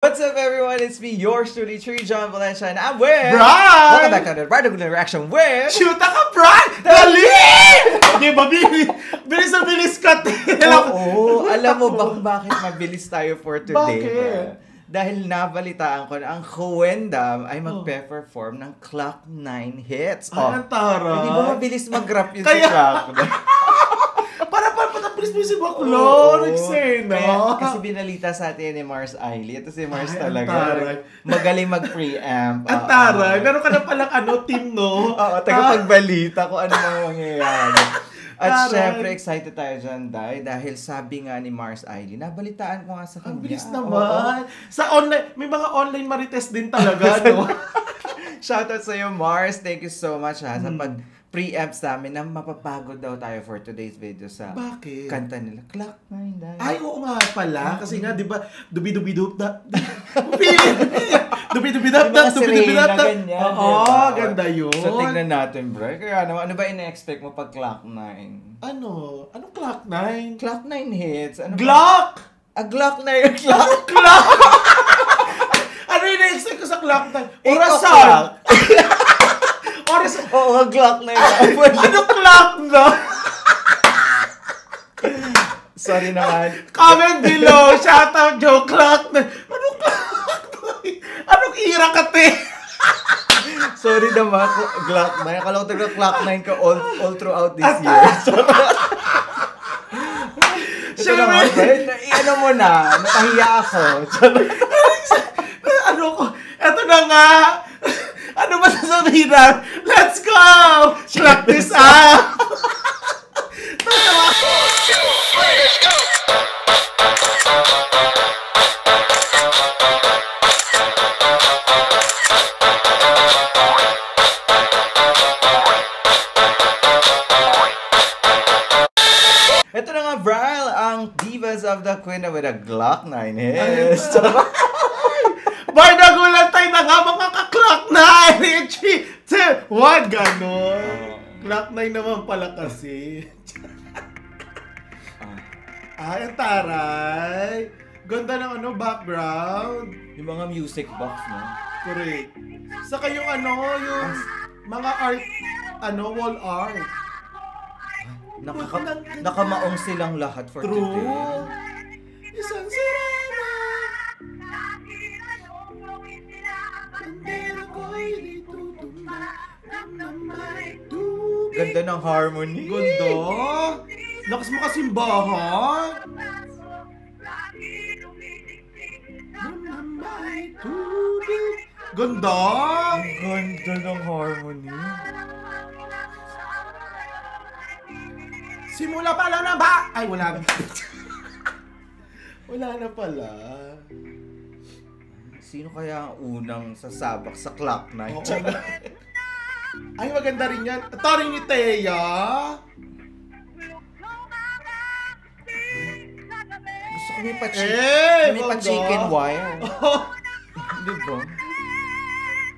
What's up, everyone? It's me, yours truly, Tree John Valencia, and I'm with... Brian! Welcome back to the Radical Reaction with... Shoot ka, Brian! Dali! Di ba, bilis, bilis na bilis ka, Oo, alam mo ba kung bakit mabilis tayo for today? Bakit? Dahil nabalitaan ko na ang Huwendam ay Oh. magpe-perform ng Clock 9 hits. Ay, ang taray. Hindi ba mabilis mag-rap yun Kaya- sa Clock 9? Para pa, para bilis bilis ba ko, Oo. Eksena. Kaya, kasi binalita sa atin ni Mars Ailey. Ito si Mars Ay, talaga. taray. Magaling mag-preamp. Ang Oo. taray. Meron ka na palang ano, team, no? Oo, tagapagbalita kung ano mga mangyayari. At Taray. syempre, excited tayo dyan, Day, dahil sabi nga ni Mars Ailey, nabalitaan ko nga sa kanya. Ang bilis Oo. naman. Sa online, may mga online marites din talaga, no? Shoutout sa'yo, Mars. Thank you so much ha, sa Hmm. pag preamp sa amin na mapapagod daw tayo for today's video sa Bakit? kanta nila. Clock 9, Day. Ay, oo nga pala. Kasi nga, di ba, dubi-dubi-dup. Dubi-dubi-dup Yung mga da. Dubi-dubi-dup sirena, da. ganyan, Oo, ganda yun. So, tignan natin, bro. Kaya naman, ano ba ina-expect mo pag Clock 9? Ano? Anong clock 9? Clock 9 hits. Ano? Glock! Ah, Glock 9. Clock. Clock! ano yung na-expect ko sa clock 9? Eight Orasan! Oo, nga, Glock 9. Ano clock na? Sorry naman. Comment below! Shout out Joe Clock na. Anong clock na? Anong ira ka, te? Sorry naman, Glock 9. Akala ko taga Clock 9 ka all, all throughout this year. Ito naman, na- ano mo na, napahiya ako. ano ko? Eto na nga! Ano ba sasabihin na? Let's go! Shut this out! Ito na nga, of the Queen with a Glock 9 eh. is. Bar, nagulan tayo na nga mga ka-Glock 9! Wag ganon. Glock 9 naman pala kasi. Ah. Ay, ang taray. Ganda ng ano, background. Yung mga music box, no? Correct. Saka yung ano, yung ah. mga art, ano, wall art. Nakaka nakamaong silang lahat for True. today. Isang sirena. Hindi Ganda ng harmony. Ganda. Lakas mo kasimbahan. Namnamay tubig. Ganda. Ganda ng harmony. Simula pa lang na ba? Ay, wala na. wala na pala. Sino kaya ang unang sasabak sa Clock 9? Oo. Ay, maganda rin yan. Ito rin ni Thea. Gusto ko may pa-chicken. Eh, may pa-chicken wire. Di ba?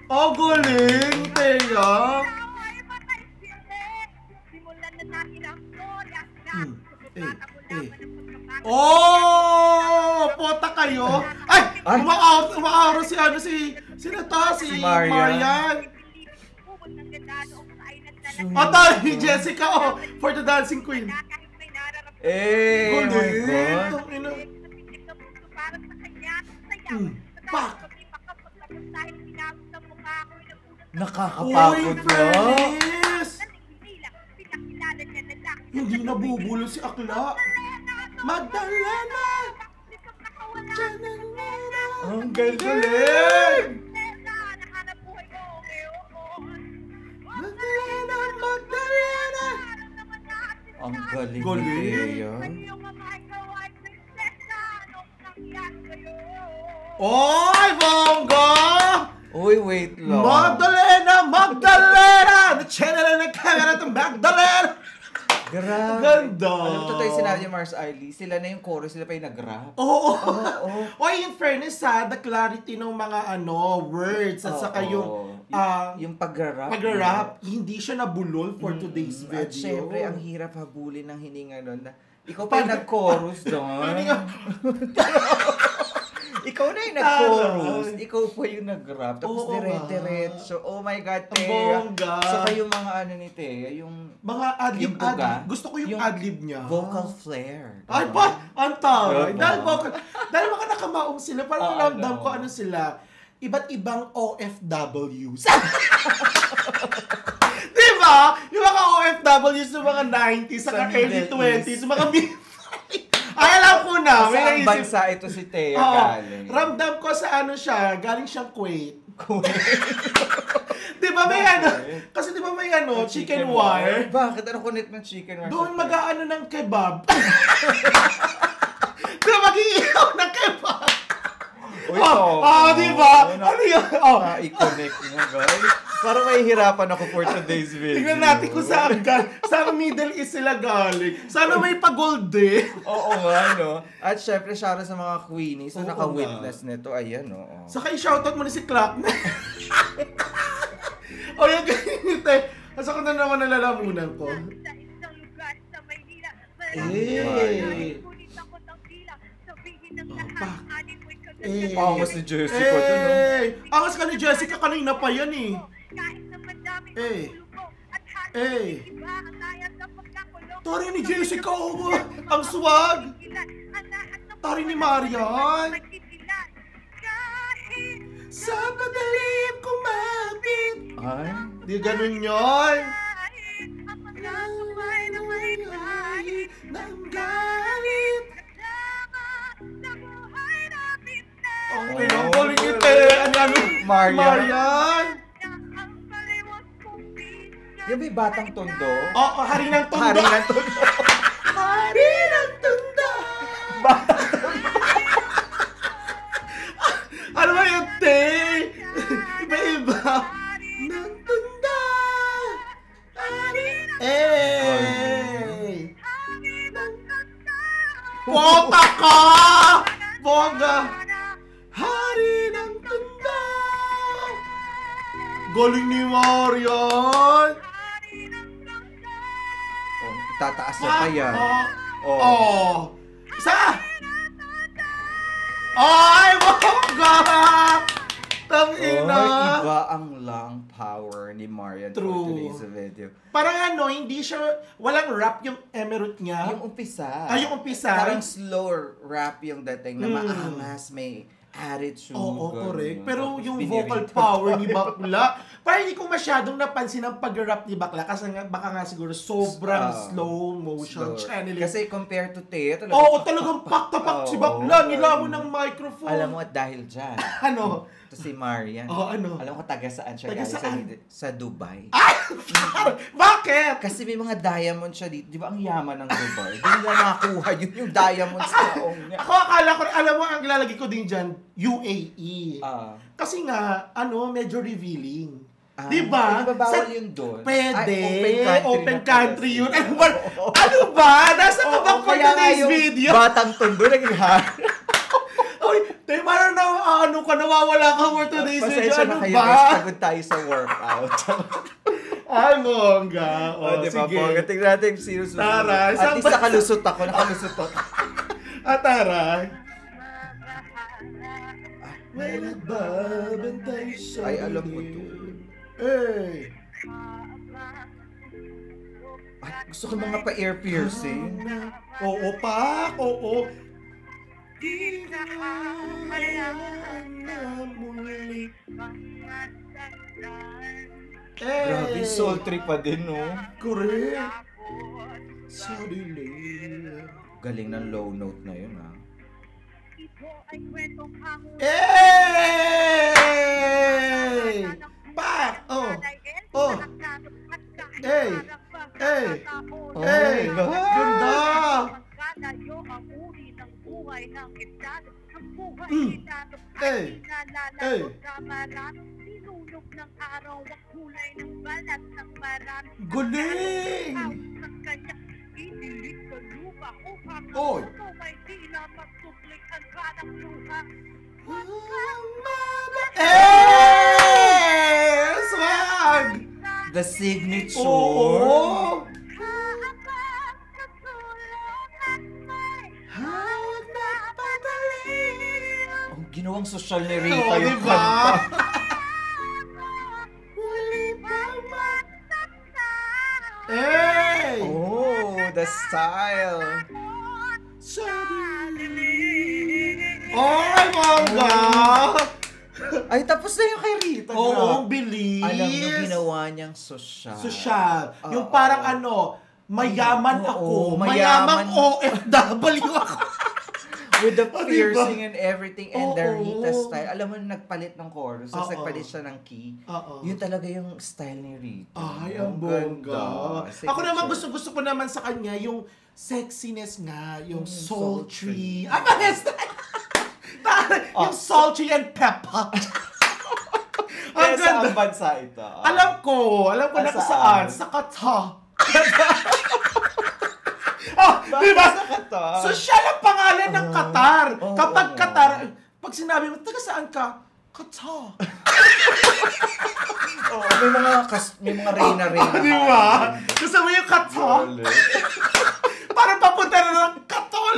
Oh, galing, Thea. Hmm. Eh, eh. Oh, pota kayo. Ay, umaaw, umaaw si ano si sino to? Si, Si Marian. Marian. Oh, to, to? ni Jessica, oh, for the Dancing Queen. Eh, oh my Galing. God. Hmm. Pak. Nakakapagod na. Hindi nabubulol si Akla. Magdalena! Ang galing! Galing, Galing. ni Thea. Oy, bongga! Uy, wait lang. Magdalena! Magdalena! Na-channel na camera to Magdalena! Grabe. Ganda. Alam to tayo sinabi ni Mars Ailey, sila na yung chorus, sila pa yung nag-rap. Oo. Oo. Oy, in fairness ha, the clarity ng mga ano, words at saka Oo. yung ah, yung pag-rap. pag-rap, hindi siya nabulol for Mm, today's video. At syempre, ang hirap habulin ng hininga nun na ikaw pa yung nag-chorus doon. Ikaw na yung nag-chorus. Ikaw pa yung nag-rap. Tapos Oo dire-diretso. Oh my God, Ang Thea. bongga. Saka yung mga ano ni Thea, yung Mga adlib, Yung buga. adlib. Gusto ko yung, Yung adlib niya. vocal flair. Ay ba? Ang taray. Dahil vocal. Dahil mga nakamaong sila. Parang Oo, ramdam ano. ko ano sila. Iba't ibang OFWs. Di ba? Yung mga OFWs ng mga 90s, saka Sa early Middle 20s, yung mga mid- Ay, alam ko na. May Saan naisip- bansa ito si Thea Oo. galing? ramdam ko sa ano siya, galing siyang Kuwait. Kuwait. Di ba may ano? Kasi di ba may ano, chicken wire? Bakit? Ano connect ng chicken wire? Doon sa mag-aano ng kebab. Doon mag-iihaw ng kebab. Uy, Oh, oh, di ba? Ano yun? Oh, i-connect mo, guys. Parang mahihirapan ako for today's video. tingnan natin kung saan, gal saan Middle East sila galing. Sana may pa-gold eh. Oo nga, no? At syempre, shoutout sa mga queenies Oo na naka-witness nito. Ayan, oo. Saka i-shoutout mo na si Clark na. o yung ganito eh. Asa ko na naman nalalamunan ko. Sa isang lugar sa Maynila. Eh. Ngunit ako ng tila. Sabihin ng Oh, lahat. Alin mo'y Eh. Pangas ni Jessica dun, no? Eh, angas ka ni Jessica kanina pa yan eh. Eh. Eh. Tari ni Jessica, oh, ang swag. Ang ng Tari ni Marian. Sa padalim kumapit. Ay, Di ganun yun. ang mga sumay na may lahi. ng yung may batang tondo. Oo, oh, hari ng tundo. Hari ng tondo. Hari ng tundo. ano walang rap yung emerald niya. Yung umpisa. Ah, yung umpisa? Parang slow rap yung dating na Mm. maangas, may attitude. Oo, ganun. correct. Pero Tapos yung vocal power ni Bakla, parang hindi ko masyadong napansin ang pag-rap ni Bakla kasi nga, baka nga siguro sobrang Ah, slow motion slow. channeling. Kasi compared to Teo, talaga. Oo, talagang pak tapak si Bakla. Nilamon ganun. ng microphone. Alam mo, at dahil dyan, Ano? To si Marian. Oo, ano? Alam ko, taga saan siya Taga saan? Sa, sa Dubai. Ay! Bakit? Kasi may mga diamond siya dito. Di ba ang yaman ng Dubai? Doon niya nakuha yun yung diamond sa taong niya. Ako akala ko, alam mo, ang lalagay ko din dyan, UAE. Ah. Kasi nga, ano, medyo revealing. Ah, Di ba? Bawal Sa- yun doon? Pwede. Ay, open country, pala yun. siya. Ano ba? ano ba? Nasa Oo, ba kaya nga today's yung video? Batang tondo naging har. Oy, tayo parang na, ano ka, nawawala ka for today's video. Pasensya Ano kayo ba? guys, pagod tayo sa workout. Ay, bongga. O, O, di ba sige. po? Tingnan natin yung sino susunod. Tara, At least nakalusot ako, nakalusot ako. At tara. May nagbabantay sa Ay, alam ko to. Eh. Ay, gusto ko mga pa-ear piercing. Oo, pa. Oo. Eh. Grabe, sultry pa din, no? Correct. Suddenly. Galing ng low note na yun, ha? Eh! Pak! Oh! Oh! Eh! Eh! Oh Eh! God! Ganda! Buhay ng. Ang buhay Mm. ni Eh. ay pinalalagot Eh. sa marami. Sinunog ng araw ang kulay ng balat ng marami. Galing! Ang ng kanya inilig sa lupa upang ang Oy. puso may tila magsuplik ang kanang luha. Eh! Swag! The signature. Oo! Kaabang social ni Rita Oo, yung diba? kanta. Hey! Oh, the style. Oh, my mangga! Ay, tapos na yung kay Rita. Oo, grabe. ang bilis. Alam niyo, ginawa niyang social. Social. Yung Oo. parang ano, mayaman Oo, ako. mayaman. Mayamang OFW ako. With the Oh, diba? piercing and everything and the Oo. Rita style. Alam mo, nagpalit ng chorus. Tapos Oo. nagpalit siya ng key. Oo. Yun talaga yung style ni Rita. Ay, ang bongga. Ako naman Signature. gusto gusto ko naman sa kanya yung sexiness nga, yung Mm, sultry. Ah, pares na. yung sultry and pepper. ang ganda. saan bansa ito? Alam ko, alam ko Ah, na saan. Sa Qatar. Oh, di ba? Sa Qatar? Social ang pangalan ng Oo. Qatar. Oo, Kapag oo. Qatar, pag sinabi mo, taga saan ka? Qatar. Oo, may mga kas, may mga reyna-reyna. di ba? Gusto mo yung Qatar? Parang papunta na ng Qatar.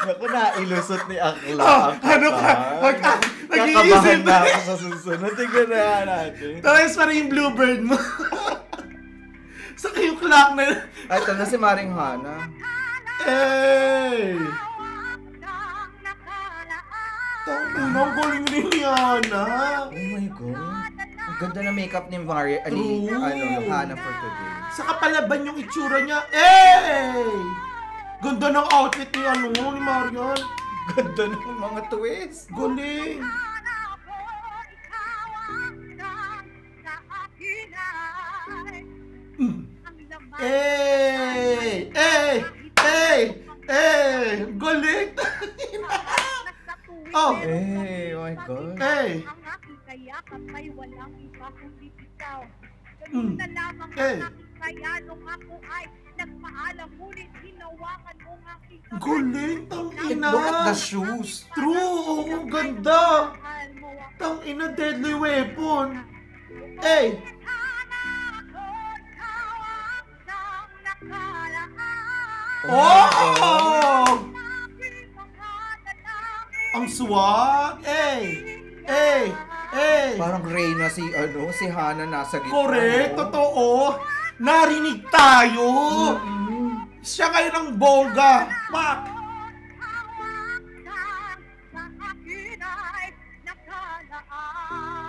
Naku na, ilusot ni Akla. Oh, ano ka? Mag- ah, nag-iisip na na. ako sa susunod. Tingnan na natin. Tapos parang yung bluebird mo. Saka yung clock na Ay, ito na si Maring Hana. Hey! Ang galing ni Rihanna. Oh my God. Ang ganda na makeup ni Mari, ani, True. ano, Hana for today. Saka palaban yung itsura niya. Hey! Ganda ng outfit ni ano, ni Marian. Ganda ng mga twist. Galing. Hey! Hey! Hey! Hey! Galing! Oh. Hey, oh my God. Hey! Ang aking kayakap ay walang iba kundi ikaw. Ganun na lamang Eh. ang aking kaya nung ako ay nagpaalam ngunit hinawakan mo ang aking kamay. Galing! Tang ina! Look at the shoes. True! Oo, ganda! Tang ina, deadly weapon! Hey! Oh! Ang swag! Hey! Hey! Hey! Parang Reyna si, ano, si Hana nasa gitna. Correct! Totoo! Narinig tayo! Mm-mm. Siya kayo ng bongga! Pak!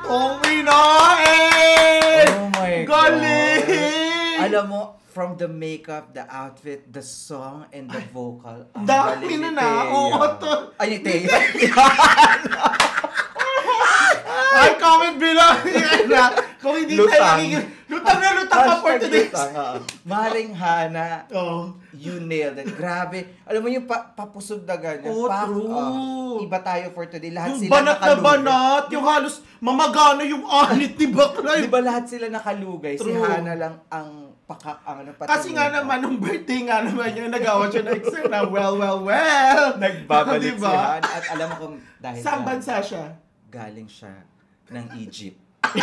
Oh, ina! Hey! Oh my Galing! God. Alam mo, from the makeup, the outfit, the song, and the vocal. ang Dami na na. Oo, to. Ay, ni Thea. Ay, comment below! na, kung hindi tayo Lutang. nakikita. Lutang na lutang ka for today's. lutang, ah. Maring Hana, Oh. you nailed it. Grabe. Alam mo yung pa papusog na ganyan. Oh, Pa- true. ah, iba tayo for today. Lahat Yung sila banat na nakalugay. banat, yung halos mamagana yung anit ni bakla. Di ba lahat sila nakalugay? Si True. Hana lang ang paka, ang ano, Kasi nga naman, nung birthday nga naman niya, nagawa siya ng exam na well, well, well. Nagbabalik Diba? si Hana. At alam mo kung dahil saan, bansa siya? galing siya ng Egypt.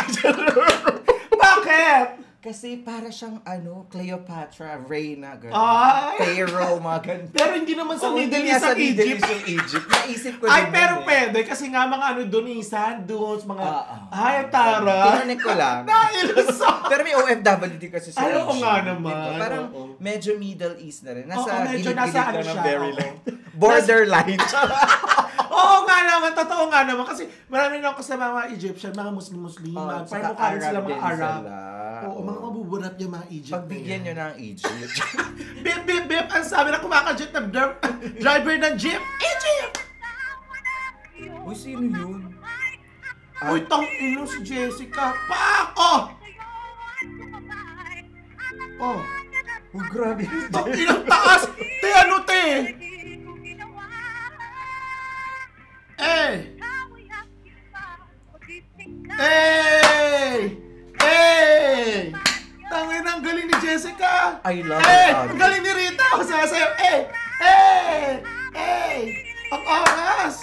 Bakit? Kasi para siyang ano, Cleopatra, Reyna, gano'n. Ay! Pharaoh, mga ganun. Pero hindi naman sa Oh, Middle East ang sa Middle Egypt. East yung Egypt. Naisip ko Ay, pero eh. pwede. Kasi nga mga ano, Donisan, Dunes, mga... Ah, ah. Ay, tara. Tinanik ko lang. Nailusa. Pero may OFW din kasi sa oo Egypt, nga naman, Parang oo. medyo Middle East na rin. Nasa Oo, medyo gilid-gilid nasa ano siya, very long. Borderline. Nga naman, totoo nga naman. Kasi marami na ako sa mga Egyptian, mga Muslim-Muslim. Oh, mga parang mukha rin sila mga Arab. sila. Oo, mga mabuburat yung mga Egypt. Pagbigyan nyo ng Egypt. Bip, bip, bip! Ang sabi na kumakajet ng dr- driver ng jeep. Egypt! Uy, sino yun? Uy, tang ino si Jessica. Pak! Oh! Oh! Uy, grabe. Tang ino taas! Te, ano te? Eh! Eh! Eh! Tangin ang galing ni Jessica! I love Eh! it. Ang galing ni Rita! Ako sasayaw! Eh! Eh! Eh! Ang angas!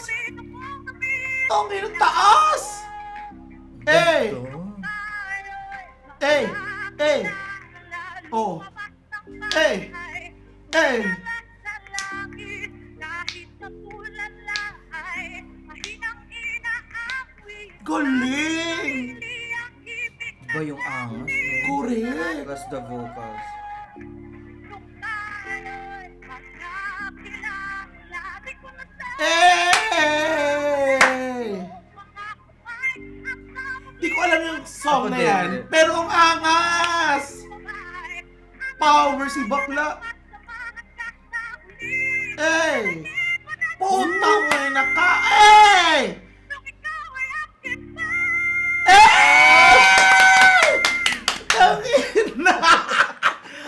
Tangin ang taas! Eh! Eh! Eh! Oh! Eh! Eh! Galing! Iba yung angas? Correct! Plus the vocals. Eh! Di ko alam yung song Ako na yan. din. Pero ang angas! Power si bakla. Eh! Putang ina ka! Eh!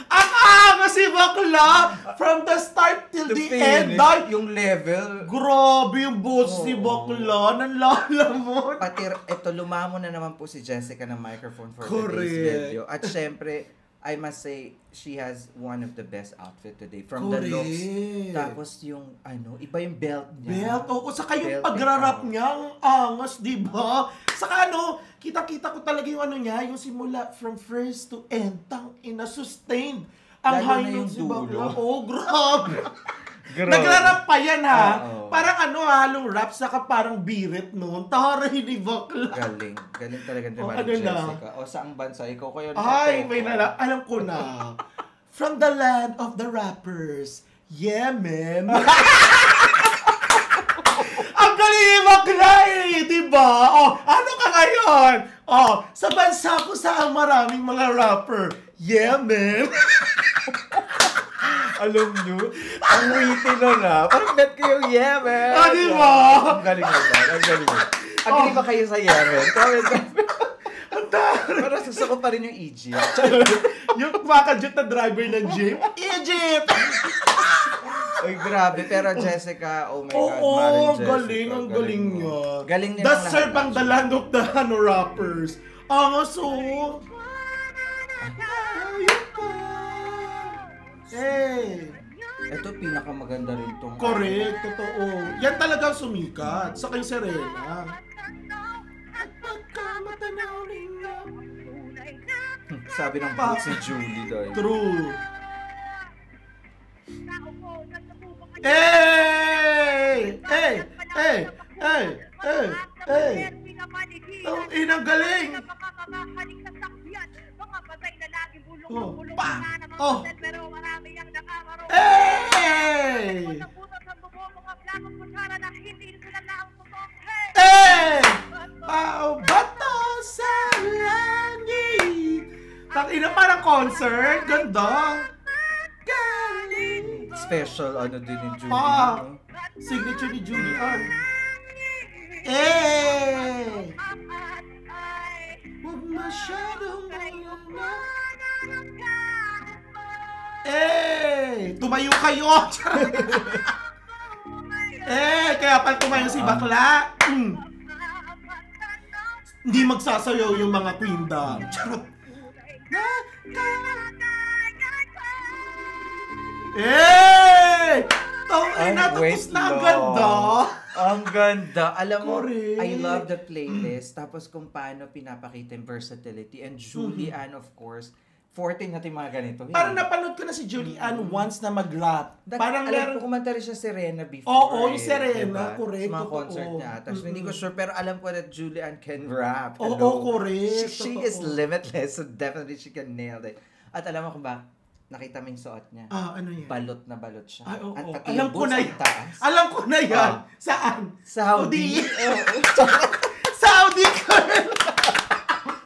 Ang angas si bakla! From the start till The the, end. Dahil yung level. Grabe yung boss ni Oo. bakla. Nanlalamon. Pati, eto, lumamo na naman po si Jessica ng microphone for Correct. today's video. At syempre, I must say, she has one of the best outfit today. From the looks, Correct. tapos yung, ano, iba yung belt niya. Belt, oo. Saka yung pagrarap niya, ang angas, di ba? Saka ano, kita-kita ko talaga yung ano niya, yung simula from first to end, tang ina, sustained. Ang Lalo high notes Bakla. dulo. Oo, grabe. Grabe. Nagrarap pa yan ha. Oo. Parang ano, halong rap, saka parang birit noon. Taray ni Bakla. Galing. Galing talaga ni O, Maria ano na? Jessica. O saang bansa? Ikaw kayo Ay, may nala. Alam ko na. From the land of the rappers, Yemen. Ang galing ni Bakla eh, di ba? Oh, ano ka ngayon? Oh, sa bansa ko saan maraming mga rapper, Yemen. Alam nyo, ang witty nun ah. Parang bet ko yung Yemen. Ah, di ba? Ang galing mo ba? Ang galing mo. Agree ba kayo sa Yemen? Comment. Pero gusto ko pa rin yung Egypt. Yung makajut na driver ng jeep, Egypt! Uy, grabe. Pero Jessica, oh my God. Oo, Jessica, galing, ang galing niya. Galing niya The ng lahat, serve ang the land of the ano, rappers. Angas oh. Hey. Ito, pinakamaganda rin tong... Correct, totoo. Yan talagang sumikat. Sa kay Serena. At pagkamatanaw ninyo. Sabi ng Pa- boot si Julie dahil. True. Hey! Hey! Hey! Hey! Hey! Hey! Ang inang galing! Oh, pa! Oh! Ano din ni Julie. Ah. no? Signature ni Julian. Eh! Huwag masyadong malala. Eh! Tumayo kayo! eh! Kaya pala tumayo si bakla. Mm. Hindi magsasayaw yung mga queen dam. Charot. Eh! Ina, wait tapos na ang ganda. Ang ganda. Alam mo, Correct. I love the playlist. Tapos kung paano pinapakita yung versatility. And Julie Mm-hmm. Of course, 14 natin mga ganito. Parang napanood ko na si Julianne once na mag-rap. That, Parang alam meron... ko kumanta rin siya Serena before. Oo, yung eh, Serena, diba? correct, Sa mga concert niya ata. So, hindi ko sure, pero alam ko that Julianne can rap. Oo, Hello. correct, She, she is limitless, so definitely she can nail it. At alam mo kung ba, nakita mo yung suot niya. Ah, ano yan? Balot na balot siya. Ay, oo. At pati Alam ko na yan. taas. Alam ko na yan. Ah. Saan? Saudi. Saudi girl!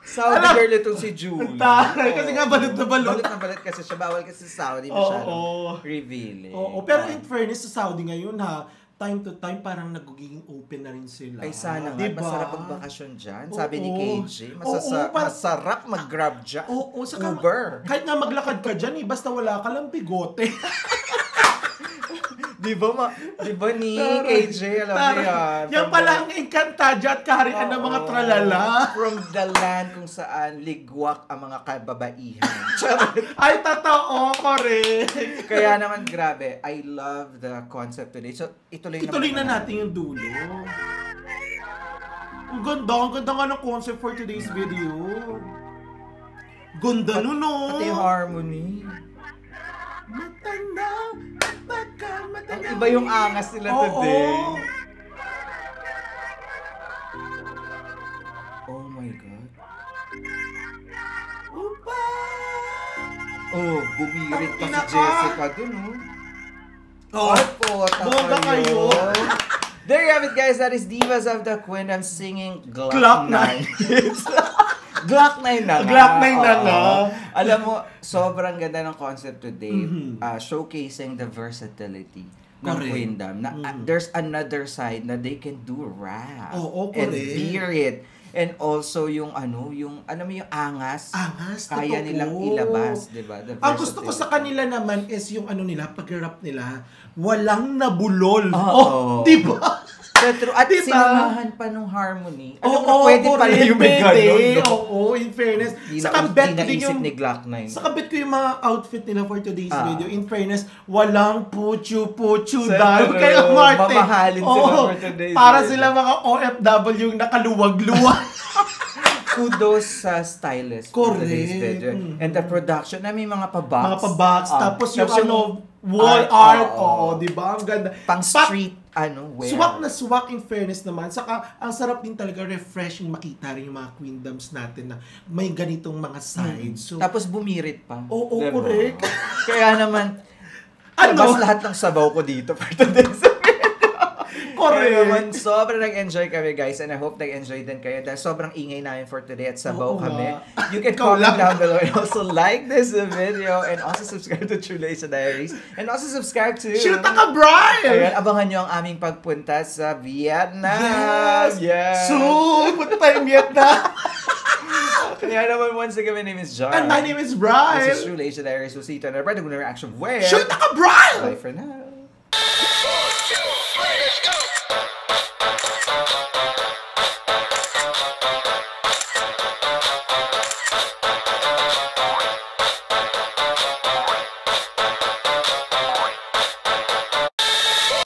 Saudi Alam- girl itong si Julie. Taray, kasi Oo. nga balot na balot. Balot na balot kasi siya. Bawal kasi sa Saudi masyadong revealing. Oo, pero Ah. in fairness sa Saudi ngayon ha, time to time parang nagiging open na rin sila. Ay sana nga, Diba? masarap magbakasyon dyan. Oo. Sabi ni KJ, masasa- Oo, par- masarap mag-grab dyan. Oo, saka Uber. kahit nga maglakad ka dyan eh, basta wala ka lang bigote. Di ba, ma- di ba ni Taray. KJ, alam mo yan? Yan pala ang inkantadya at kaharian ng mga tralala. From the land kung saan ligwak ang mga kababaihan. Ay, totoo, correct. Kaya naman, grabe, I love the concept today. So, ituloy, Ituloy na naman natin yung dulo. Ang ganda, ang ganda nga ng concept for today's video. Ganda nun, no? Pati yung harmony. Matanda, Baka Ang iba yung angas nila today. Oh my God. Upa! Oh, bumirit pa si Jessica dun, oh. Oh, po, Bongga kayo. There you have it, guys. That is Divas of the Queen. I'm singing Glock, Night. 9. Glock 9 na nga. Glock 9 na nga. Alam mo, sobrang ganda ng concept today. Mhm. uh, showcasing the versatility ng Correct. Queendom. Na, uh, Mhm. there's another side na they can do rap. Oo, And correct. beer it. And also yung ano, yung, alam mo yung angas. Angas, Kaya totoo. nilang ilabas, di ba? Ang gusto ko sa kanila naman is yung ano nila, pag-rap nila, walang nabulol. Oo. Oh, di ba? Pero, at Diba? sinamahan pa nung harmony. Mo, Oo, pwede pala correct, yung may pwede. ganun, no? Oo, in fairness. Di Sa na, bet di din yung... ni Glock 9. Sa kabit ko yung mga outfit nila for today's Ah. video. In fairness, walang puchu-puchu dahil true. kay Marte. Mamahalin sila for today's Para video. sila mga OFW yung nakaluwag-luwag. kudos sa stylist Correct. Mhm. And the production na may mga pa-box. mga pa-box. Ah, tapos yung tapos ano, wall art. oo. Oo, di ba? Ang ganda. Pang Pa- street, ano, wear. Swak na swak in fairness naman. Saka, ang sarap din talaga refreshing makita rin yung mga queendoms natin na may ganitong mga sides. So, Tapos bumirit pa. Oo, Diba? correct. Kaya naman, Ano? labas lahat ng sabaw ko dito for today's Kaya naman, correct. sobrang nag-enjoy kami guys and I hope nag-enjoy din kayo dahil sobrang ingay namin for today at sabaw Oo kami. You can Ikaw comment lang. down below and also like this video and also subscribe to True Lace Diaries and also subscribe to... Shoot ka, Brian! Ayan, abangan nyo ang aming pagpunta sa Vietnam. Yes! Yes! Soon! Punta tayong Vietnam! Kaya naman, once again, my name is John. And my name is This Brian! is True Lace Diaries. We'll see you to another brand new reaction where... Shoot ka, Brian! Bye for now.